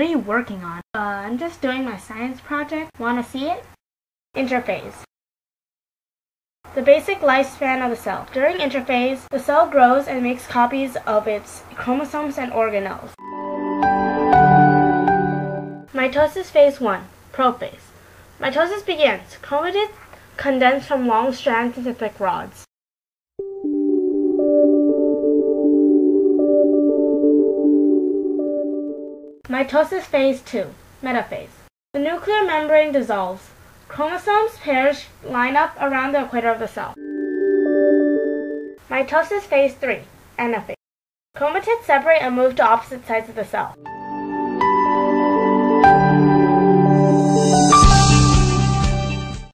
are you working on? Uh, I'm just doing my science project. Want to see it? Interphase. The basic lifespan of the cell. During interphase, the cell grows and makes copies of its chromosomes and organelles. Mitosis phase 1. Prophase. Mitosis begins. Chromatids condense from long strands into thick rods. Mitosis phase 2. Metaphase. The nuclear membrane dissolves. Chromosomes pairs line up around the equator of the cell. Mitosis phase 3. Anaphase. Chromatids separate and move to opposite sides of the cell.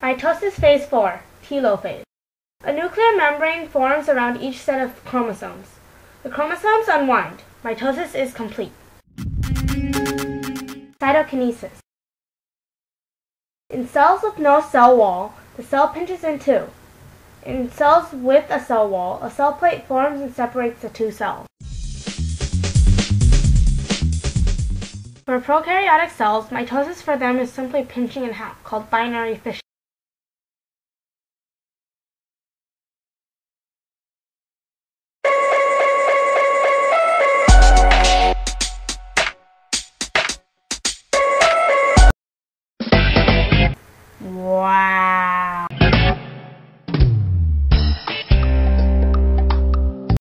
Mitosis phase 4. Telophase. A nuclear membrane forms around each set of chromosomes. The chromosomes unwind. Mitosis is complete. Cytokinesis. In cells with no cell wall, the cell pinches in two. In cells with a cell wall, a cell plate forms and separates the two cells. For prokaryotic cells, mitosis for them is simply pinching in half, called binary fission. 哇